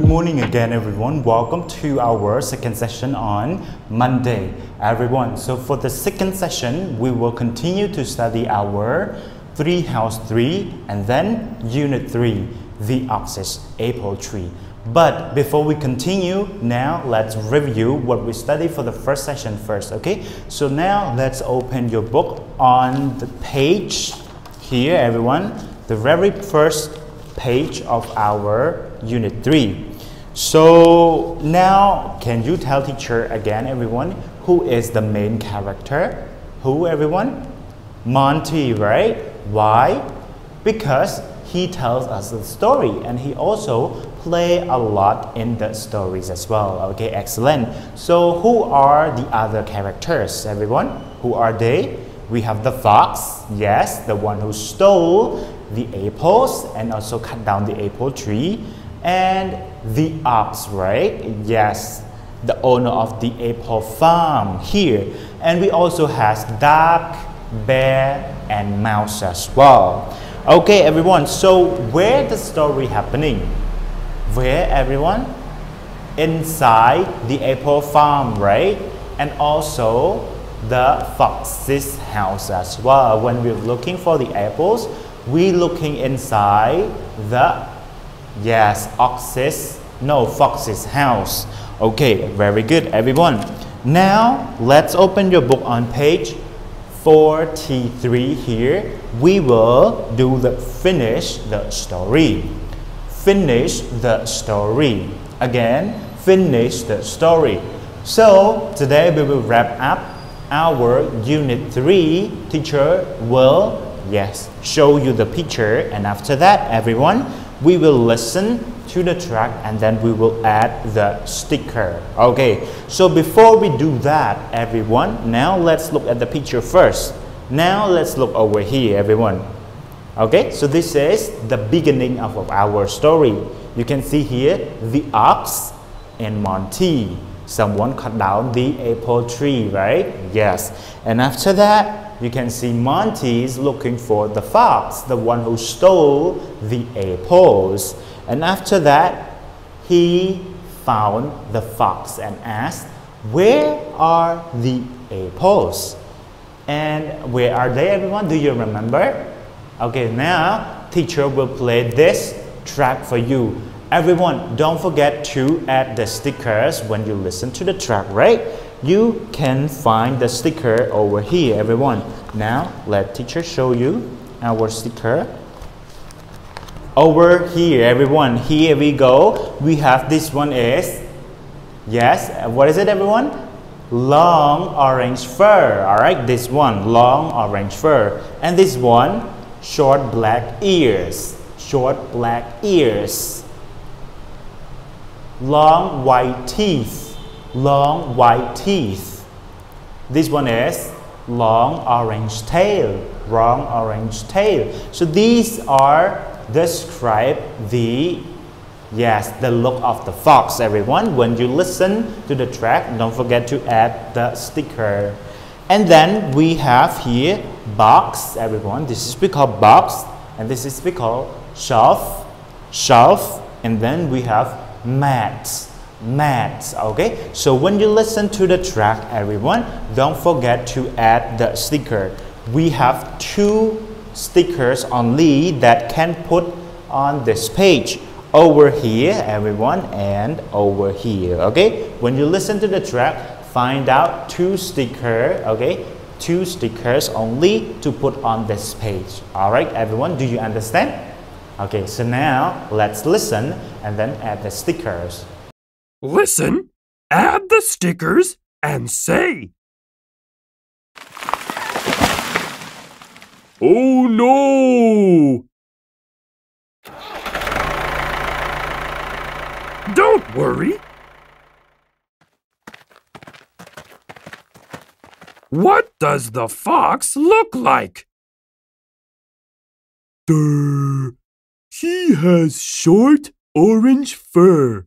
Good morning again, everyone. Welcome to our second session on Monday, everyone. So, for the second session, we will continue to study our Treehouse 3 and then Unit 3, the Ox's Apple Tree. But before we continue, now let's review what we studied for the first session first, okay? So, now let's open your book on the page here, everyone. The very first page of our unit 3. So now can you tell teacher again everyone who is the main character? Who everyone? Monty, right? Why? Because he tells us the story and he also play a lot in the stories as well. Okay, excellent. So who are the other characters everyone? Who are they? We have the fox, yes, the one who stole the apples and also cut down the apple tree and the ox right? Yes the owner of the apple farm here. And we also has duck bear and mouse as well. Okay everyone so where the story happening? Where everyone? Inside the apple farm right? And also the fox's house as well. When we're looking for the apples we looking inside the yes oxes. no fox's house. Okay very good everyone. Now let's open your book on page 43 here. We will do the finish the story. Finish the story. Again finish the story. So today we will wrap up our unit 3 teacher will Yes, show you the picture. And after that everyone, we will listen to the track and then we will add the sticker. Okay, so before we do that everyone, now let's look at the picture first. Now let's look over here everyone. Okay, so this is the beginning of our story. You can see here the ox and Monty. Someone cut down the apple tree, right? Yes. And after that, you can see Monty is looking for the fox, the one who stole the apples. And after that, he found the fox and asked, Where are the apples? And where are they, everyone? Do you remember? Okay, now teacher will play this track for you. Everyone, don't forget to add the stickers when you listen to the track, right? You can find the sticker over here everyone. Now let teacher show you our sticker. Over here everyone. Here we go. We have this one is yes what is it everyone? Long orange fur. All right this one long orange fur. And this one short black ears. Short black ears. Long white teeth long white teeth. This one is long orange tail, long orange tail. So these are describe the yes the look of the fox everyone when you listen to the track don't forget to add the sticker and then we have here box everyone this is we call box and this is we call shelf shelf and then we have mats mats okay? So when you listen to the track everyone don't forget to add the sticker. We have two stickers only that can put on this page. Over here everyone and over here okay? When you listen to the track find out two sticker okay? Two stickers only to put on this page all right everyone? Do you understand? Okay so now let's listen and then add the stickers Listen, add the stickers, and say. Oh no! Don't worry. What does the fox look like? Durr. He has short orange fur.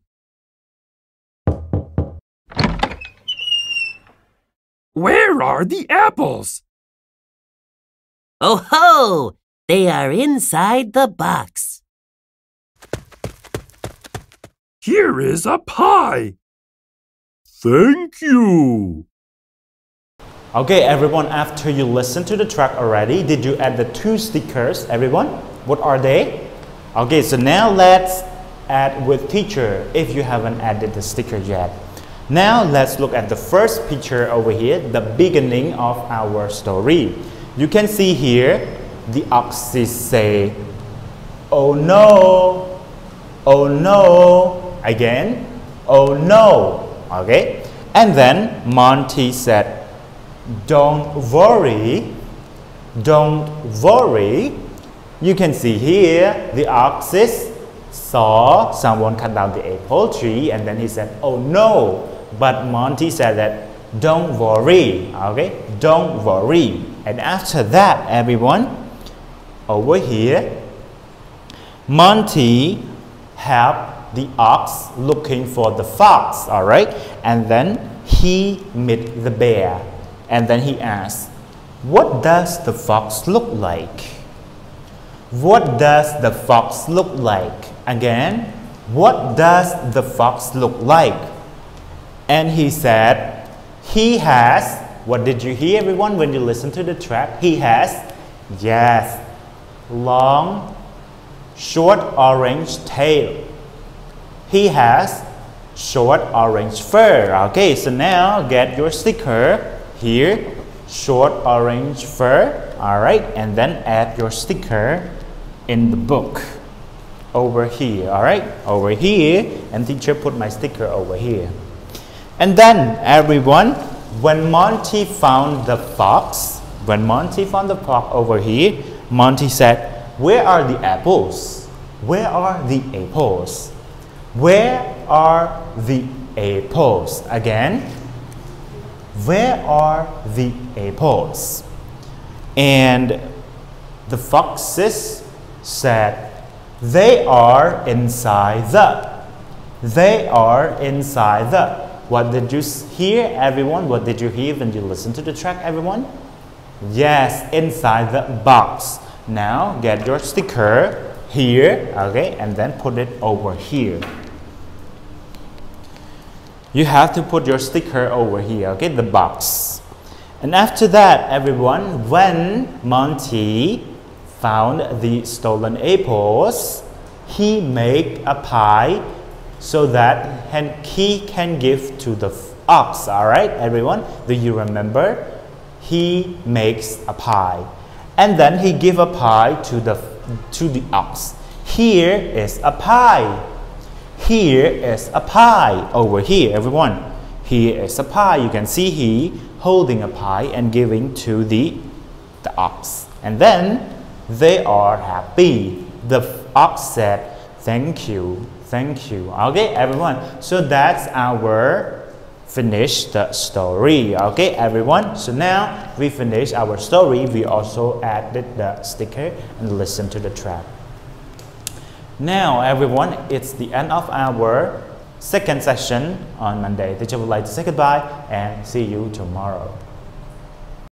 Where are the apples? Oh ho! They are inside the box. Here is a pie. Thank you. Okay, everyone, after you listen to the track already, did you add the two stickers, everyone? What are they? Okay, so now let's add with teacher if you haven't added the sticker yet. Now let's look at the first picture over here, the beginning of our story. You can see here, the oxes say, oh no, oh no, again, oh no, okay? And then Monty said, don't worry, don't worry. You can see here the oxes saw someone cut down the apple tree and then he said, oh no. But Monty said that don't worry, okay? Don't worry. And after that, everyone, over here, Monty helped the ox looking for the fox, all right? And then he met the bear. And then he asked, What does the fox look like? What does the fox look like? Again, what does the fox look like? And he said, He has, what did you hear everyone when you listen to the track? He has, yes, long, short orange tail. He has short orange fur. Okay, so now get your sticker here short orange fur all right and then add your sticker in the book over here all right over here and teacher put my sticker over here and then everyone when Monty found the fox when Monty found the fox over here Monty said where are the apples where are the apples where are the apples again where are the apples? And the foxes said, They are inside the. They are inside the. What did you hear, everyone? What did you hear when you listened to the track, everyone? Yes, inside the box. Now get your sticker here, okay, and then put it over here you have to put your sticker over here, okay, the box. And after that, everyone, when Monty found the stolen apples, he made a pie so that he can give to the ox, all right, everyone? Do you remember? He makes a pie. And then he give a pie to the, to the ox. Here is a pie. Here is a pie over here, everyone. Here is a pie. You can see he holding a pie and giving to the, the ox. And then they are happy. The ox said, thank you, thank you. Okay, everyone. So that's our finish the story. Okay, everyone. So now we finish our story. We also added the sticker and listen to the track. Now, everyone, it's the end of our second session on Monday. Teacher would like to say goodbye and see you tomorrow.